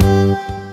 Música